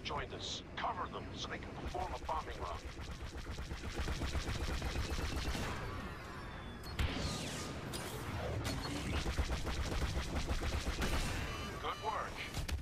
joined us. Cover them so they can perform a bombing run. Good work.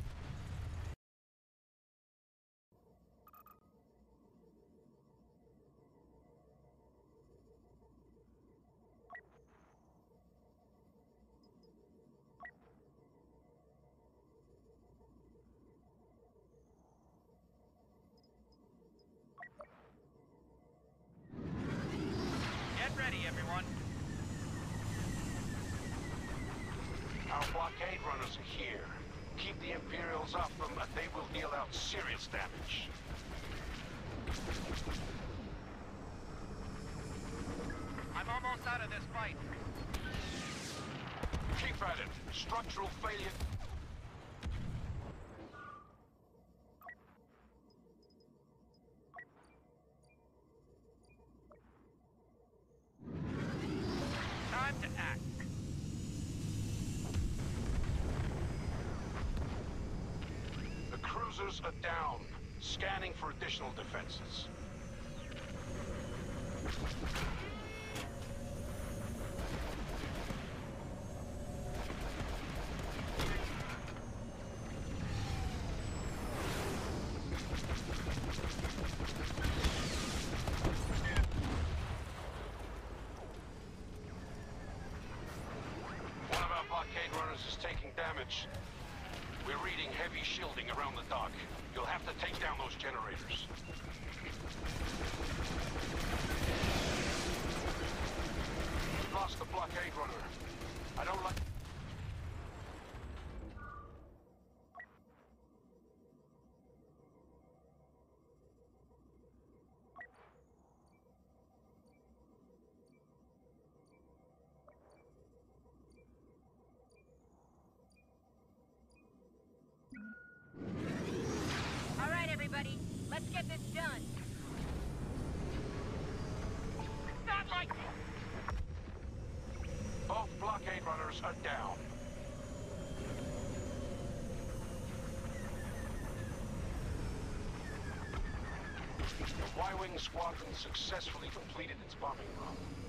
Our runners are here. Keep the Imperials off them, but they will deal out serious damage. I'm almost out of this fight. Keep at it. Structural failure. Time to act. The cruisers are down. Scanning for additional defenses. One of our blockade runners is taking damage. We're reading heavy shielding around the dock. Have to take down those generators. We've lost the blockade runner. I don't like... All right, everybody, let's get this done. Not like Both blockade runners are down. The Y-Wing squadron successfully completed its bombing run.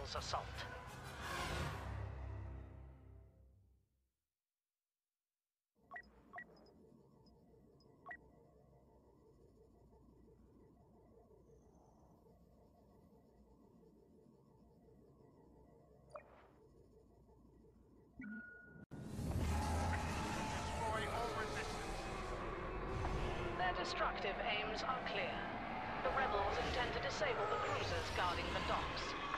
Hell's assault. Their destructive aims are clear. The rebels intend to disable the cruisers guarding the docks.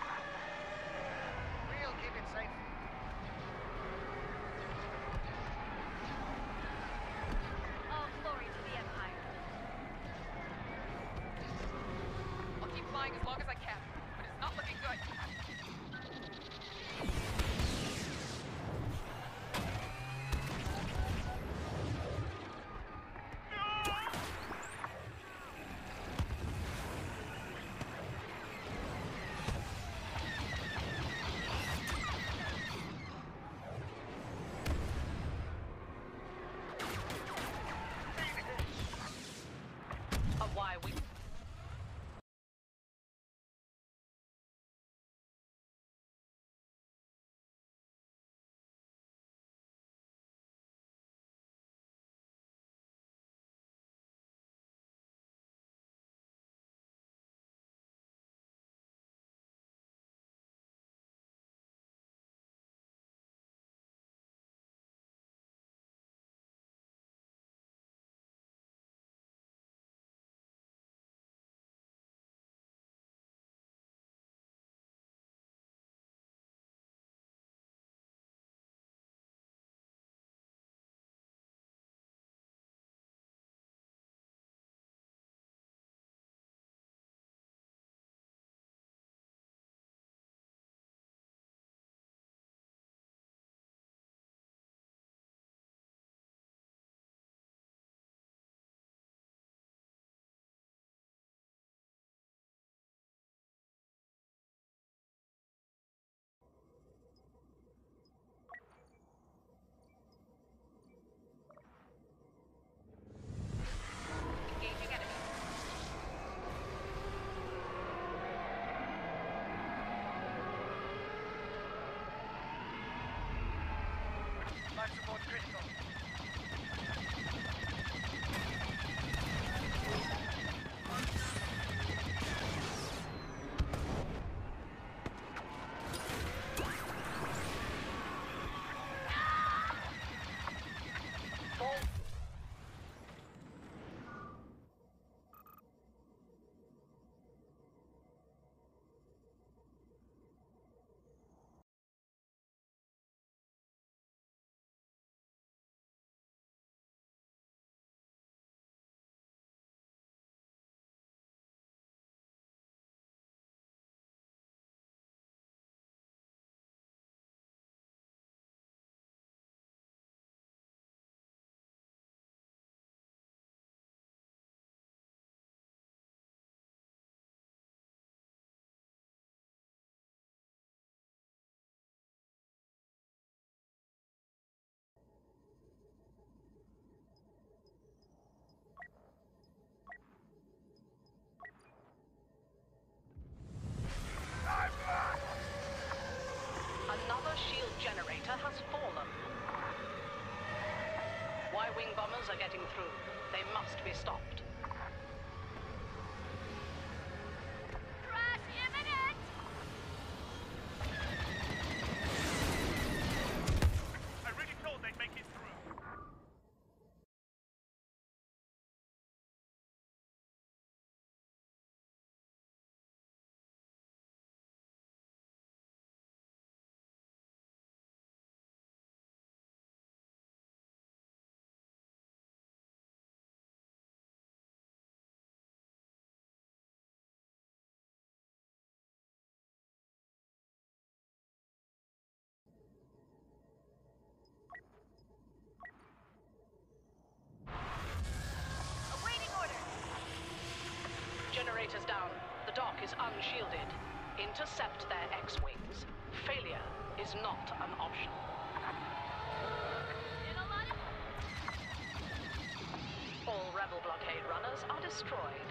destroyed.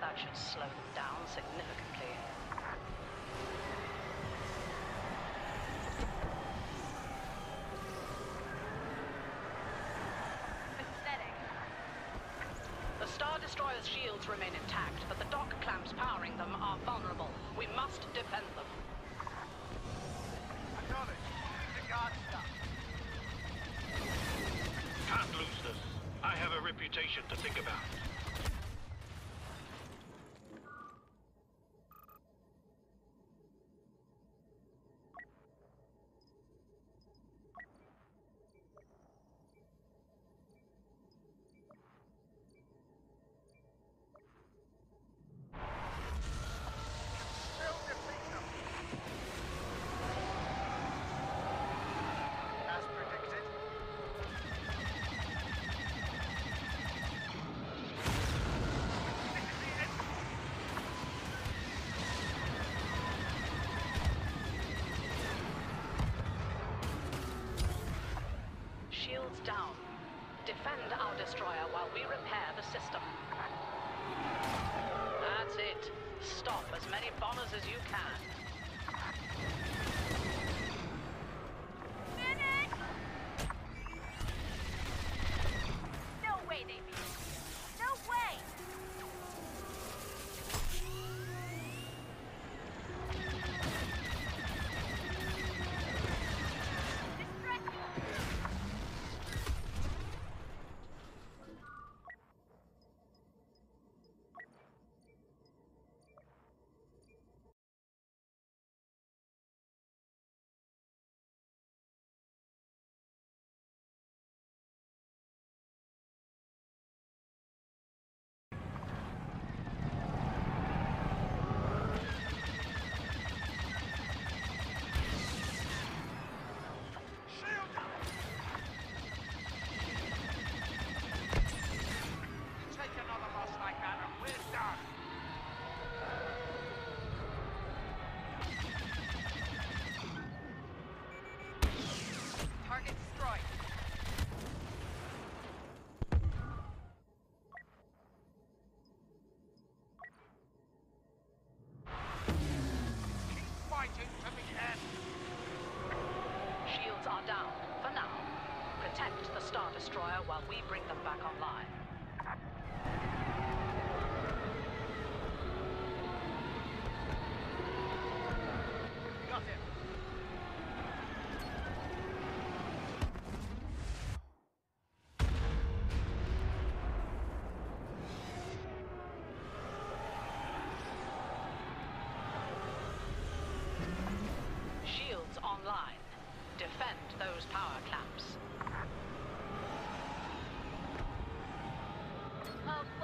That should slow them down significantly. Pathetic. The Star Destroyer's shields remain intact, but the dock clamps powering them are vulnerable. We must defend them. I got it. The guard. Can't lose this. I have a reputation to think about. Defend our destroyer while we repair the system. That's it. Stop as many bombers as you can. are down, for now. Protect the Star Destroyer while we bring them back online. of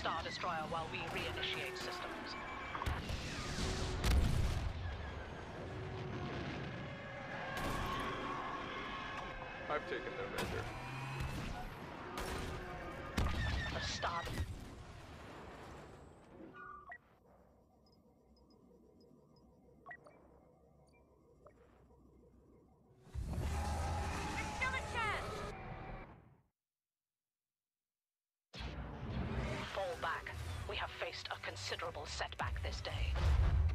Star Destroyer while we reinitiate systems. I've taken their measure. A Star... considerable setback this day.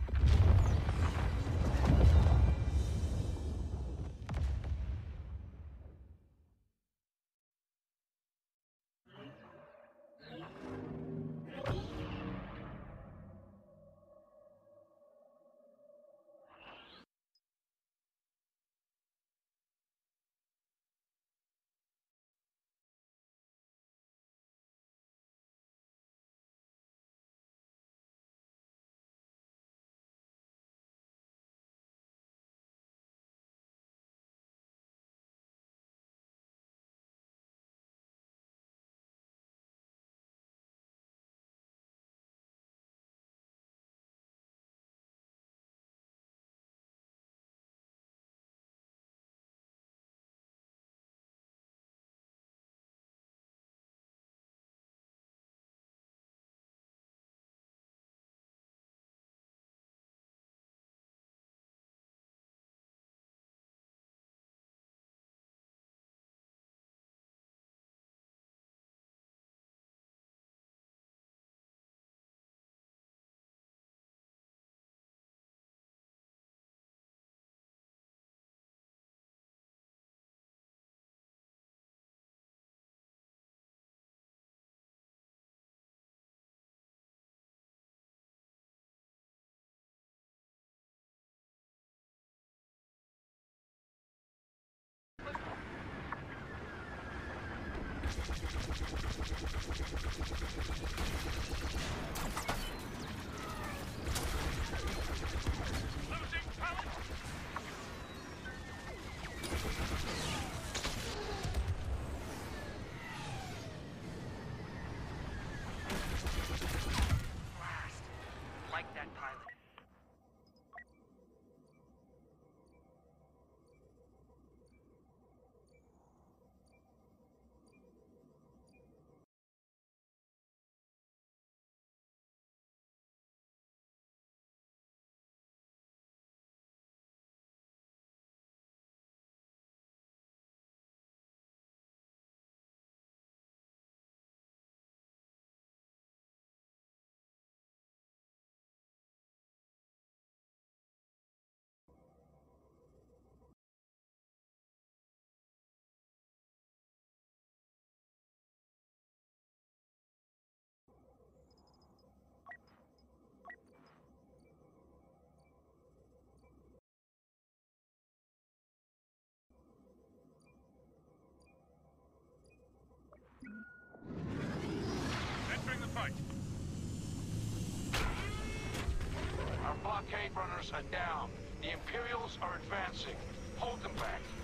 Runners are down. The Imperials are advancing. Hold them back.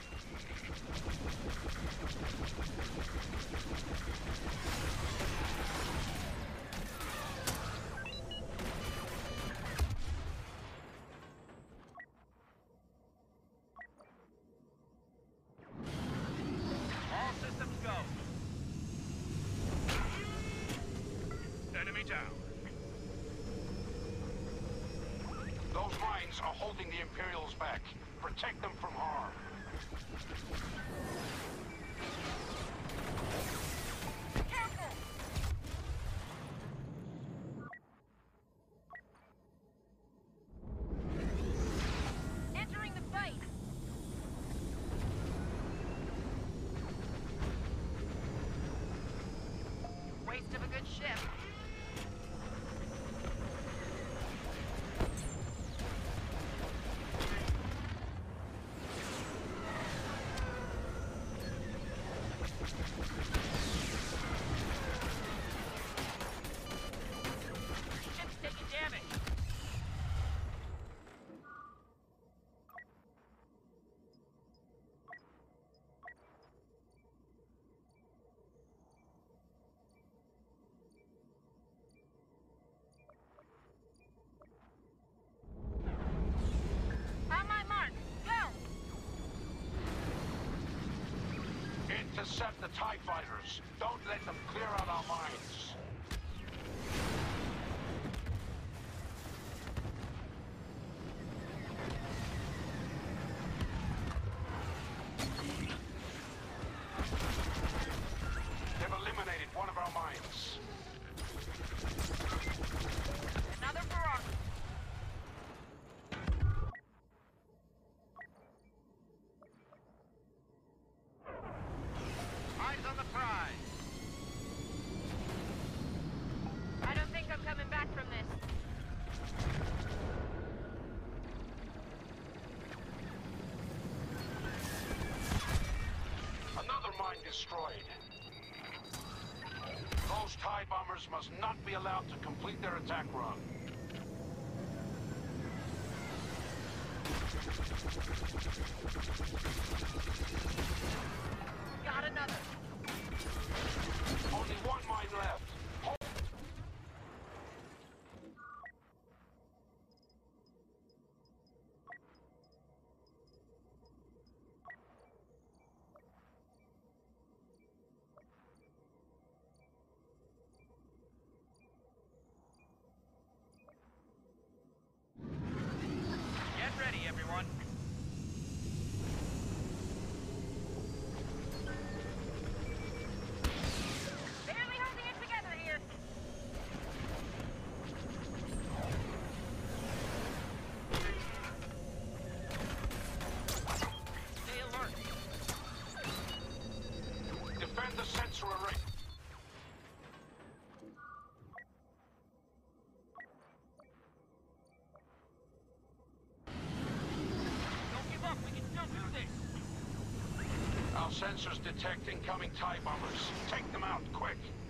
Imperials back. Protect them from harm. Waste of a good ship. to set the TIE fighters. Don't let them clear out our minds. must not be allowed to complete their attack run. sensors detect incoming TIE bombers. Take them out, quick!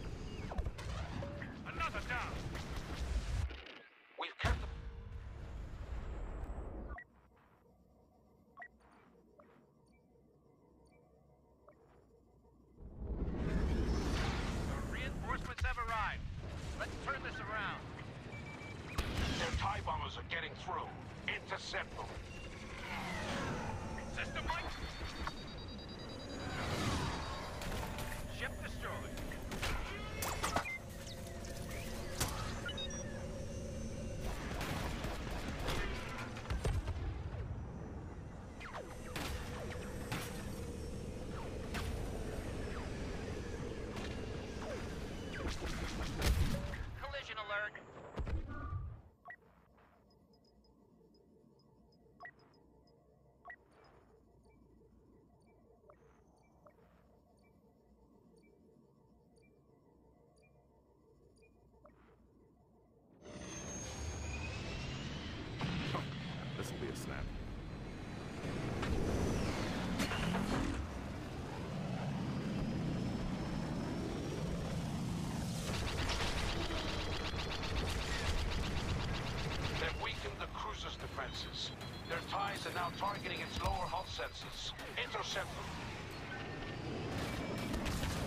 sensors. Intercept them.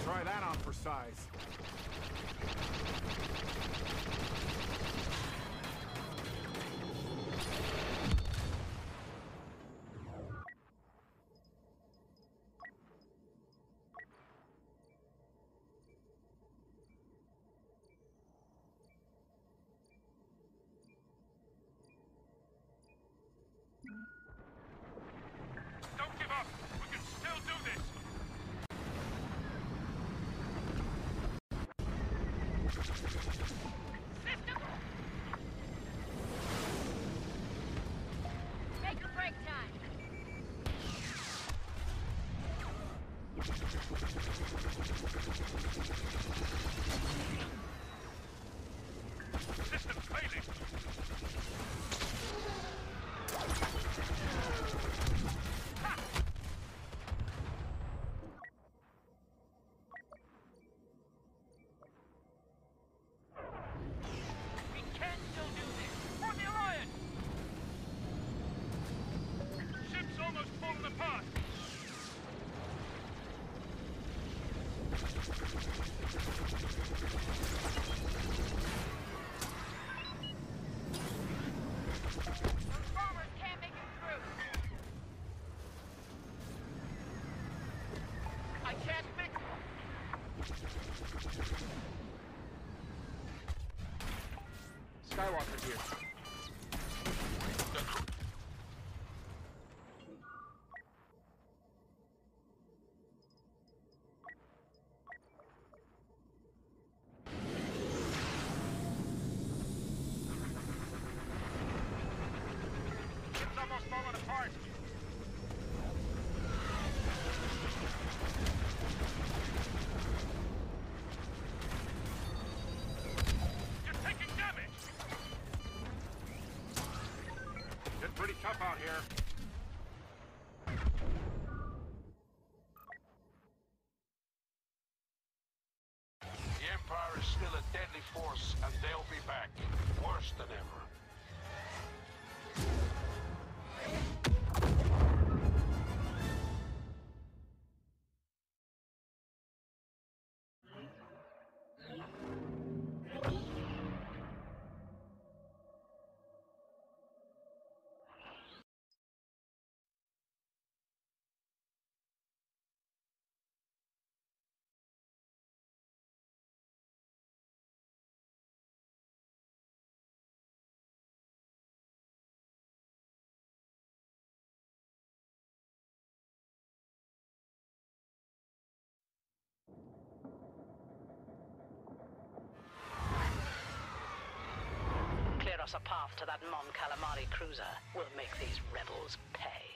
Try that on for size. Skywalker here. Estamos falling apart! out here. us a path to that Mon Calamari cruiser. We'll make these rebels pay.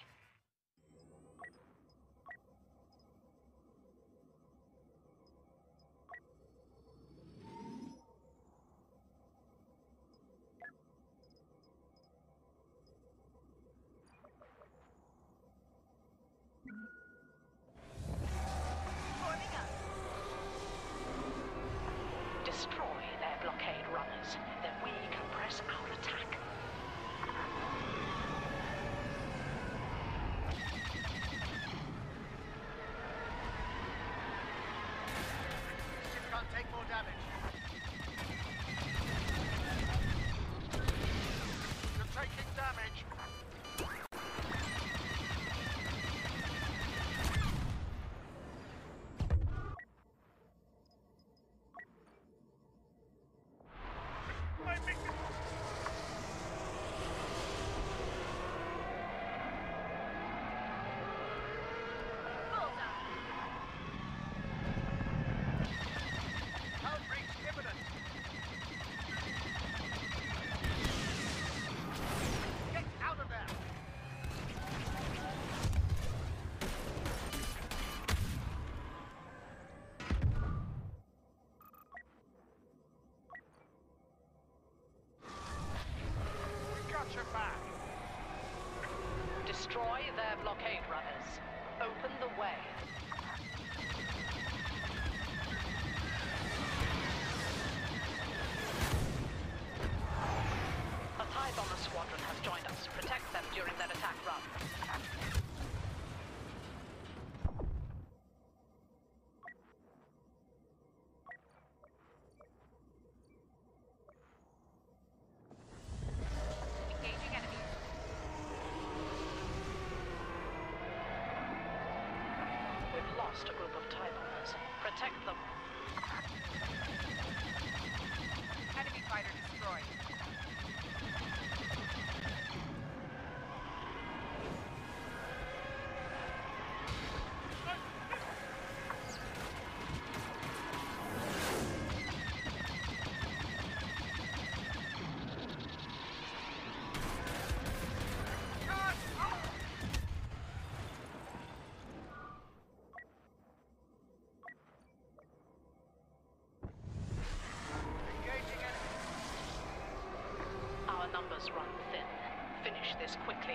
Protect them.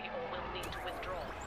Or we'll need to withdraw.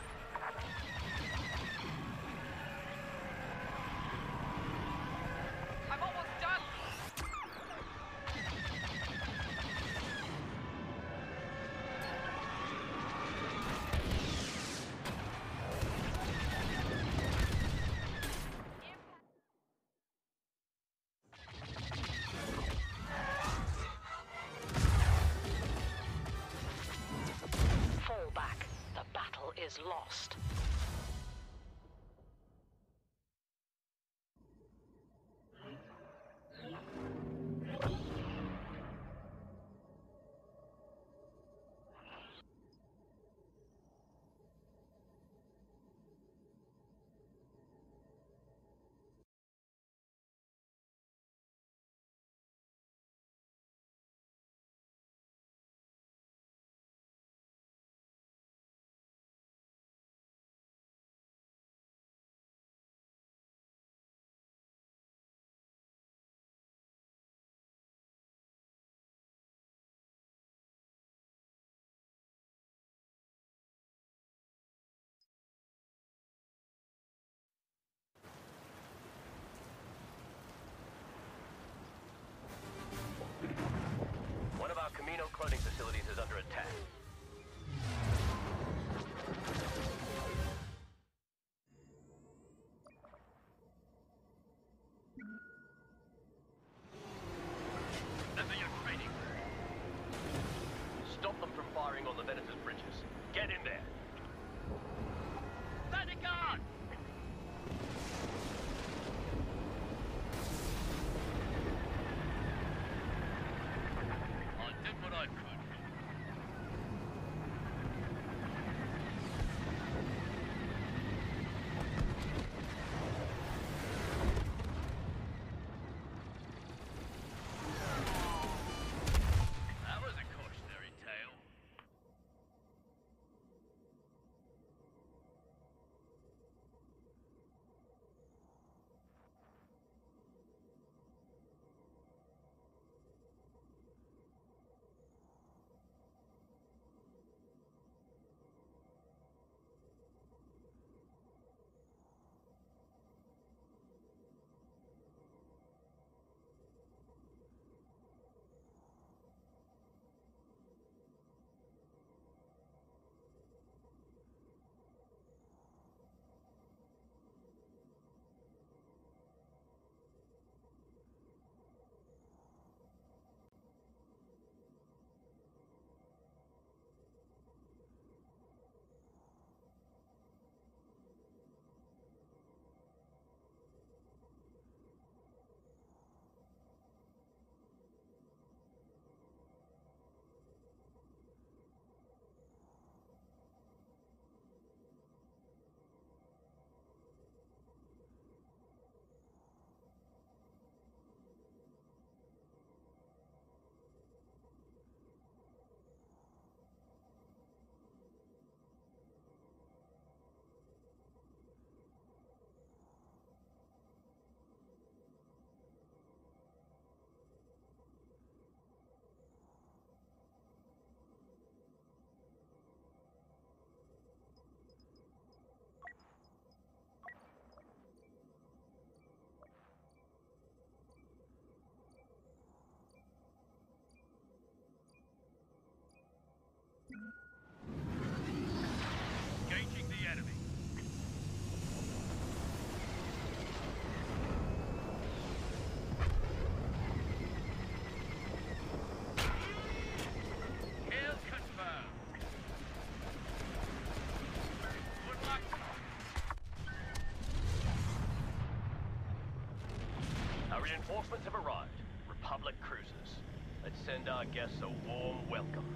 Reinforcements have arrived. Republic cruisers. Let's send our guests a warm welcome.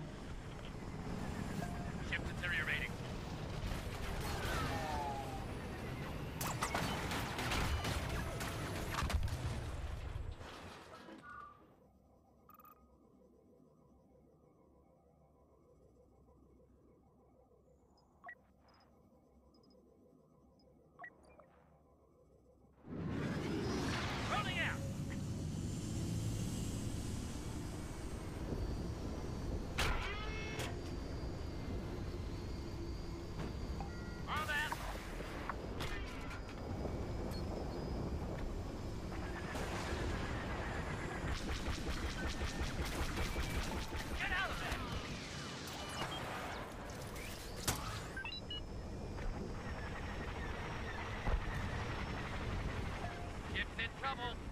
trouble.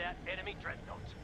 out enemy dreadnoughts.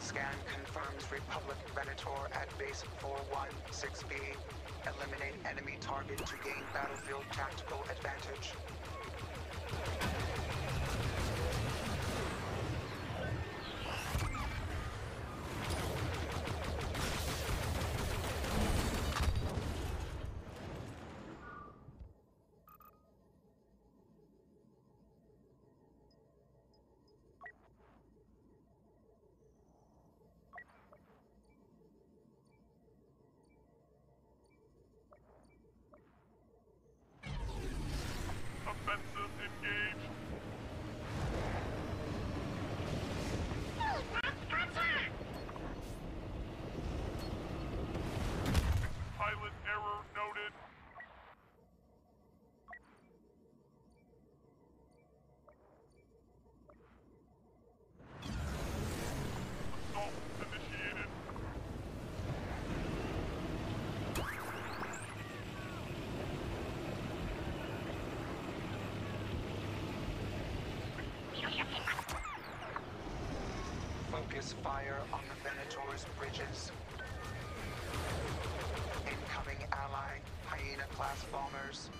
Scan confirms Republic Venator at base 416B. Eliminate enemy target to gain battlefield tactical advantage. Venator's bridges. Incoming ally, Hyena-class bombers,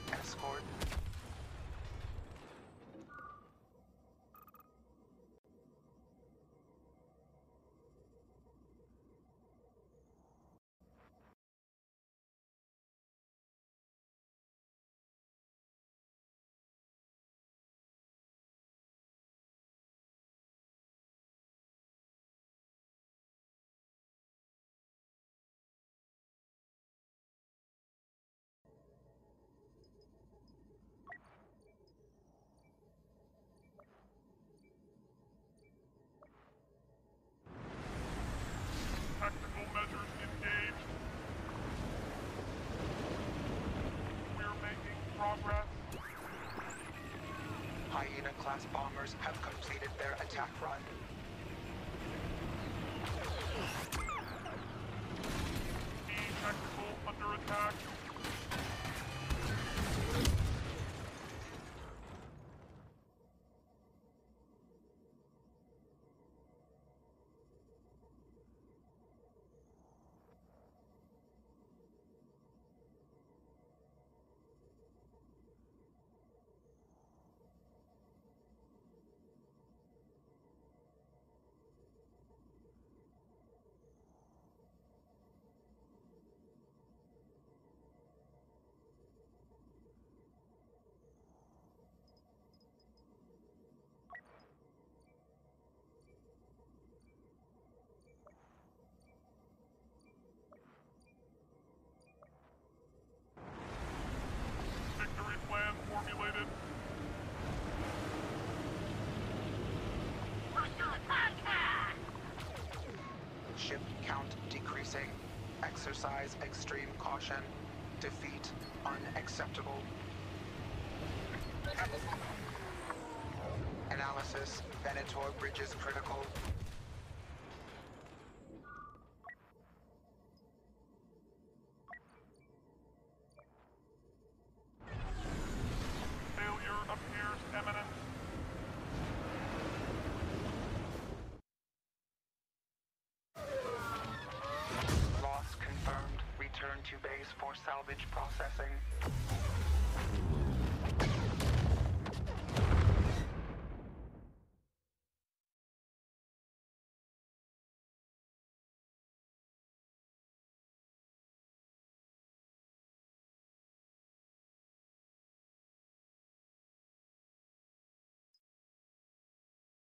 Exercise extreme caution. Defeat unacceptable. Analysis. Venator bridges critical.